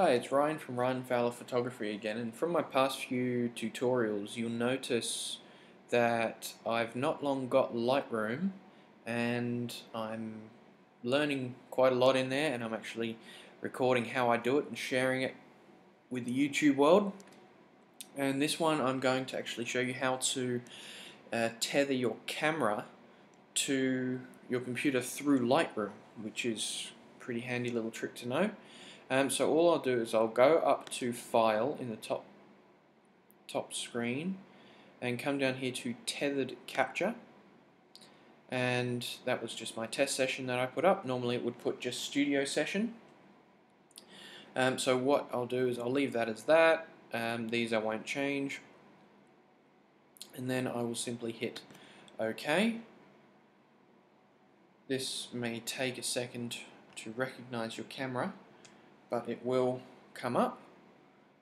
Hi, it's Ryan from Ryan Fowler Photography again, and from my past few tutorials you'll notice that I've not long got Lightroom and I'm learning quite a lot in there and I'm actually recording how I do it and sharing it with the YouTube world. And this one I'm going to actually show you how to uh, tether your camera to your computer through Lightroom, which is a pretty handy little trick to know. Um, so all I'll do is I'll go up to File in the top top screen and come down here to Tethered Capture and that was just my test session that I put up. Normally it would put just Studio Session. Um, so what I'll do is I'll leave that as that. Um, these I won't change. And then I will simply hit OK. This may take a second to recognize your camera but it will come up.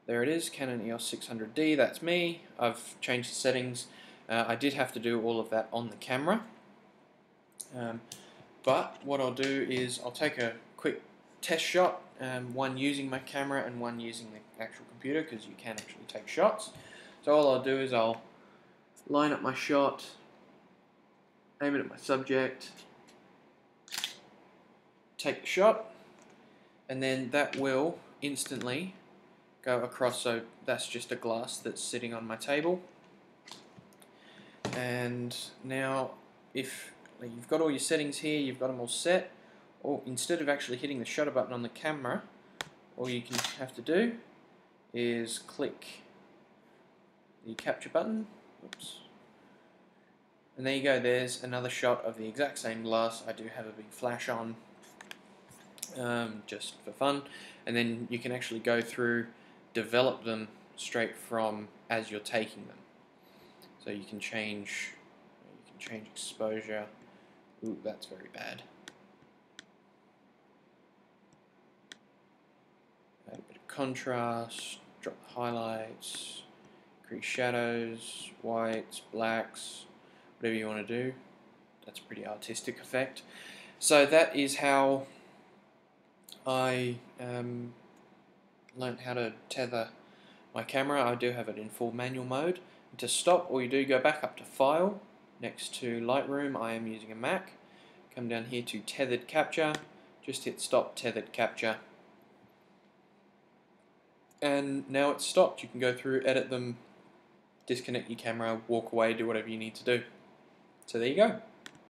There it is, Canon EOS 600D, that's me. I've changed the settings. Uh, I did have to do all of that on the camera. Um, but what I'll do is I'll take a quick test shot, um, one using my camera and one using the actual computer because you can actually take shots. So all I'll do is I'll line up my shot, aim it at my subject, take the shot, and then that will instantly go across so that's just a glass that's sitting on my table. And now if you've got all your settings here you've got them all set or instead of actually hitting the shutter button on the camera all you can have to do is click the capture button. Oops. and there you go there's another shot of the exact same glass I do have a big flash on um, just for fun, and then you can actually go through, develop them straight from as you're taking them. So you can change, you can change exposure. Ooh, that's very bad. Add a bit of contrast, drop the highlights, increase shadows, whites, blacks, whatever you want to do. That's a pretty artistic effect. So that is how I um, learned how to tether my camera. I do have it in full manual mode. to stop, all you do, go back up to File, next to Lightroom. I am using a Mac. Come down here to Tethered Capture. Just hit Stop Tethered Capture. And now it's stopped. You can go through, edit them, disconnect your camera, walk away, do whatever you need to do. So there you go.